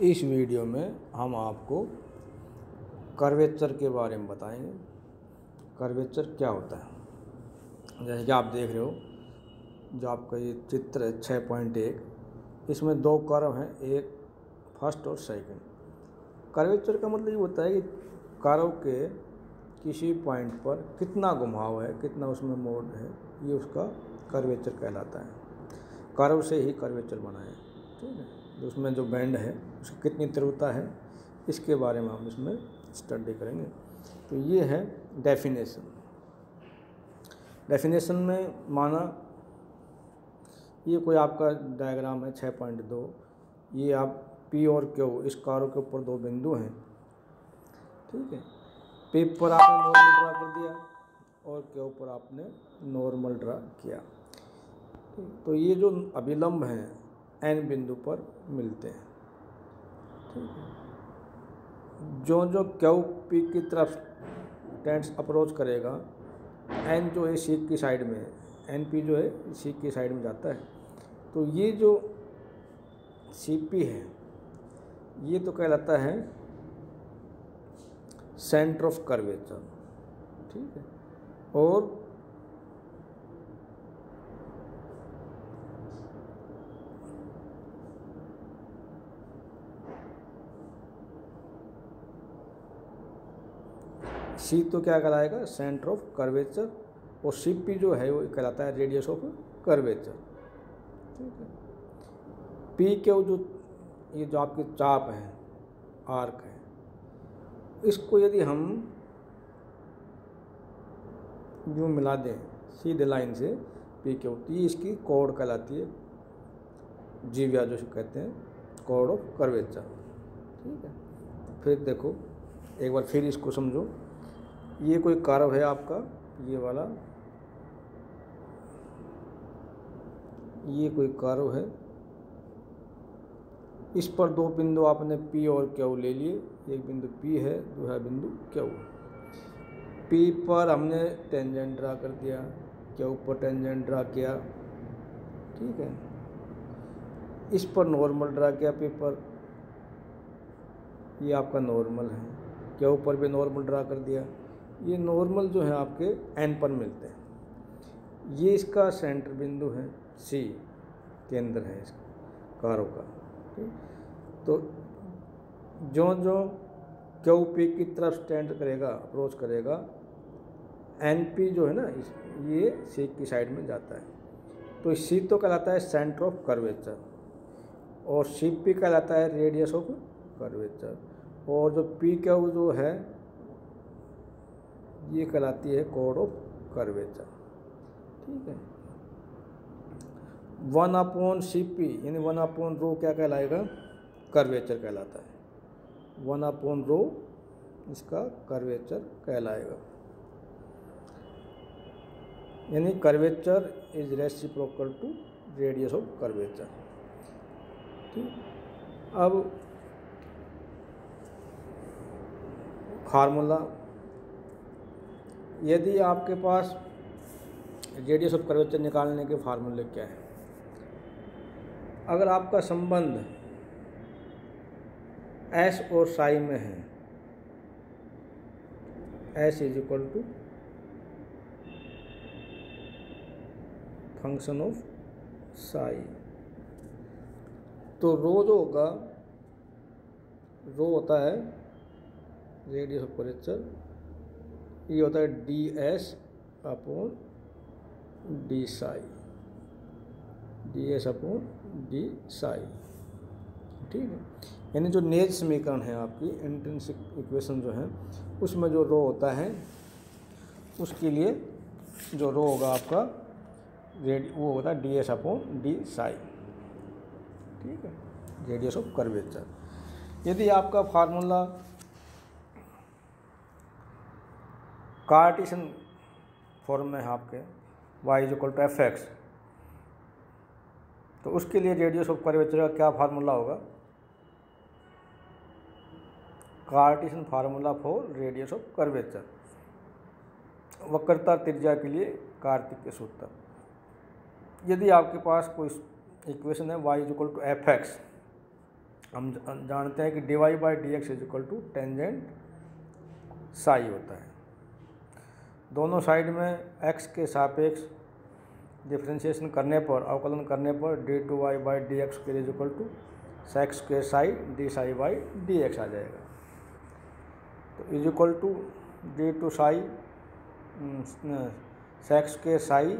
इस वीडियो में हम आपको कर्वेचर के बारे में बताएँगे। कर्वेचर क्या होता है? जैसे कि आप देख रहे हो, जो आपका ये चित्र है छः पॉइंट एक, इसमें दो कर्व हैं, एक फ़र्स्ट और सेकंड। कर्वेचर का मतलब ये होता है कि कर्व के किसी पॉइंट पर कितना घुमाव है, कितना उसमें मोड है, ये उसका कर्वेचर कहलाता है। कर्व से ही कर्वेचर बना है, ठीक है? तो उसमें जो बैंड है, उसकी कितनी तीव्रता है, इसके बारे में हम इसमें स्टडी करेंगे। तो ये है डेफिनेशन डेफिनेशन में माना, ये कोई आपका डायग्राम है छः पॉइंट दो, ये आप पी और क्यू इस कारों के ऊपर दो बिंदु हैं, ठीक है? पी पर आपने नॉर्मल ड्रा कर दिया और क्यू पर आपने नॉर्मल ड्रा किया। तो ये जो अभिलंब हैं एन बिंदु पर मिलते हैं। ठीक है। जो जो क्यू पी की तरफ़ टेंट्स अप्रोच करेगा, एन जो है सीख की साइड में एन पी जो है सीख की साइड में जाता है। तो ये जो सी पी है, ये तो कहलाता है सेंटर ऑफ़ कर्वेचर। ठीक है। और सी तो क्या कहलाएगा? सेंटर ऑफ़ कर्वेचर और सी पी जो है वो कहलाता है रेडियस ऑफ़ कर्वेचर ठीक है? पी के जो, ये जो आपकी चाप है आर्क है, इसको यदि हम यूँ मिला दें, सीधे लाइन से पी के तो ये इसकी कोड कहलाती है, जीविया जो कहते हैं कोड ऑफ़ कर्वेचर ठीक है? फिर देखो, एक बार फिर इसको समझो। ये कोई कार्व है आपका? ये वाला। ये कोई कार्व है। इस पर दो बिंदु आपने पी और क्यू ले लिए। एक बिंदु पी है, दूसरा बिंदु क्यू पी पर हमने टेंजेंट ड्रा कर दिया क्यू पर टेंजेंट ड्रा किया। ठीक है। इस पर नॉर्मल ड्रा किया पी पर ये आपका नॉर्मल है। क्यू पर भी नॉर्मल ड्रा कर दिया। ये नॉर्मल जो है आपके एन पर मिलते हैं। ये इसका सेंटर बिंदु है सी केंद्र है इसका, कारों का तो जो जो क्यू पी की तरफ़ स्टैंड करेगा अप्रोच करेगा एन पी जो है ना, इस, ये सी की साइड में जाता है। तो सी तो कहलाता है सेंटर ऑफ़ कर्वेचर और सी पी कहलाता है रेडियस ऑफ़ कर्वेचर और जो पी क्यू जो है ये कहलाती है कोड ऑफ़ कर्वेचर। ठीक है। वन अपॉन सी पी, यानी वन अपॉन रो क्या कहलाएगा? कर्वेचर कहलाता है। वन अपॉन रो इसका कर्वेचर कहलाएगा। यानी curvature is reciprocal to radius of curvature. ठीक। अब फार्मूला यदि आपके पास रेडियस ऑफ़ कर्वेचर निकालने के फार्मूले क्या है? अगर आपका संबंध एस और साई में है S is equal to function of psi तो रो जो होगा रो होता है रेडियस ऑफ़ कर्वेचर ये होता है D S upon D psi D S upon D psi ठीक है? यानी जो नेज समीकरण है आपकी इंट्रेंसिक इक्वेशन जो है, उसमें जो रो होता है, उसके लिए जो रो होगा आपका रेड वो होता है D S upon D psi ठीक है? रेडियस ऑफ़ कर्वेचर यदि आपका फार्मूला कार्टिशन फॉर्म में है आपके Y is equal to F X तो उसके लिए रेडियस ऑफ़ कर्वेचर का क्या फार्मूला होगा? Cartesian formula for radius of curvature वक्रता त्रिज्या के लिए कार्तिक के सूत्र। यदि आपके पास कोई इक्वेशन है Y is equal to F X हम जानते हैं कि D Y by D X is equal to tangent psi होता है। दोनों साइड में एक्स के सापेक्ष डिफ्रेंशिएशन करने पर, अवकलन करने पर D two Y by D X के इज़ इक्वल टू सेक्स के psi D psi by D X आ जाएगा। तो is equal to D two psi sec के psi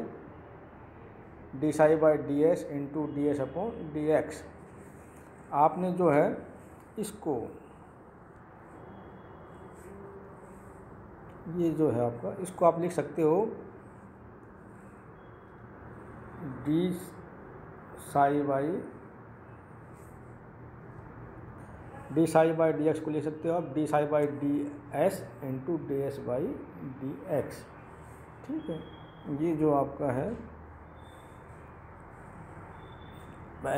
D psi by D S into D S upon D X आपने जो है इसको ये जो है आपका, इसको आप लिख सकते हो D psi by D psi by D X को लिख सकते हो आप D psi by D S into D S by D X ठीक है? ये जो आपका है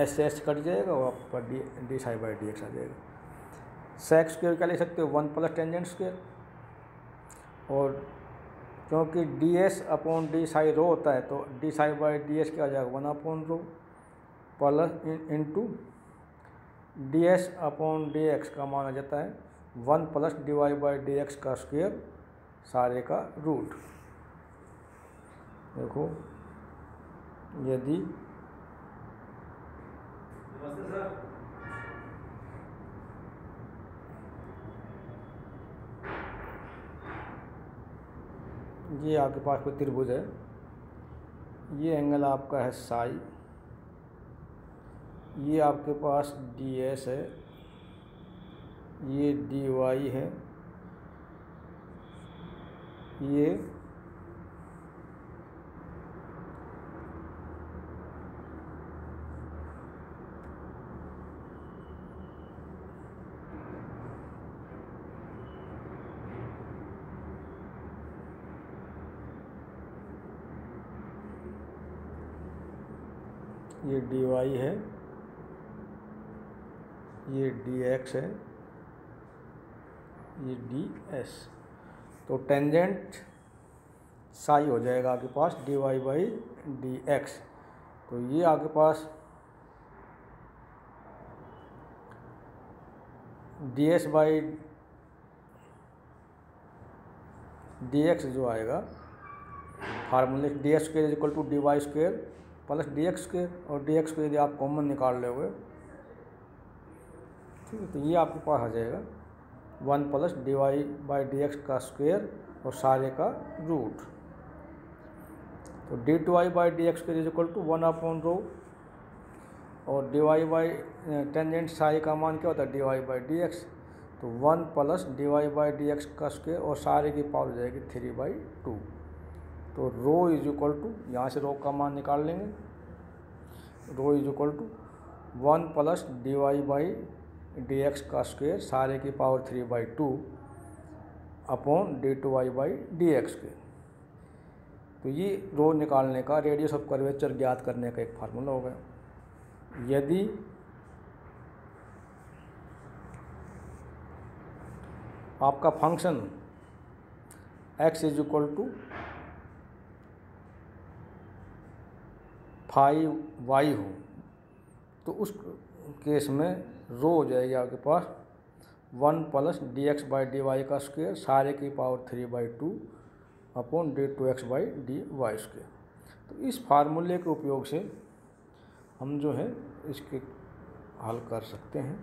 एस एस कट जाएगा और आपका D D psi by D X आ जाएगा। सेक्स स्क्वेयर क्या लिख सकते हो? वन प्लस टेंजेंट स्क्वेयर और क्योंकि D S upon D psi rho होता है तो D psi by D S क्या जाएगा? One upon rho plus into D S upon D X का माना जाता है। One plus D Y by D X का स्क्वेयर सारे का रूट देखो, यदि ये आपके पास कोई त्रिभुज है? ये एंगल आपका है साई ये आपके पास डी एस है. ये डी वाई है. ये ये डी वाई है, ये डी एक्स है, ये डी एस तो टेंजेंट साई हो जाएगा आपके पास D Y by D X तो ये आपके पास D S by D X जो आएगा फार्मूले D S square is equal to D Y square plus D X square और डी एक्स को यदि आप कॉमन निकाल लोगे, ठीक है तो ये आपके पास आ जाएगा। One plus D Y by D X का स्क्वेयर और सारे का रूट। तो D two Y by D X square is equal to one upon rho और D Y by tangent psi का मान क्या होता है? D Y by D X तो one plus D Y by D X का square और सारे की पावर हो जाएगी थ्री बाई टू तो रो इज़ इक्वल टू यहाँ से रो का मान निकाल लेंगे। Rho is equal to one plus D Y by D X का स्क्वेयर सारे की power three by two upon D two Y by D X के तो ये रो निकालने का रेडियस ऑफ़ कर्वेचर ज्ञात करने का एक फार्मूला हो गया। यदि आपका function x is equal to five Y हो। तो उस केस में रो हो जाएगी आपके पास one plus D X by D Y का स्क्वेयर सारे की power three by two upon D two X by D Y square तो इस फार्मूले के उपयोग से हम जो है इसके हल कर सकते हैं।